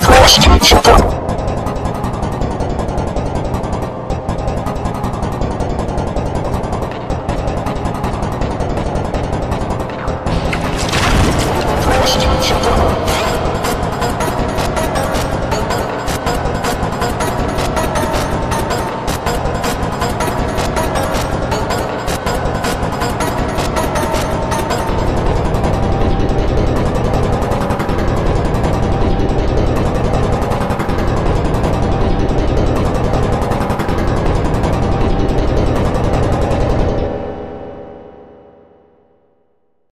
Frost,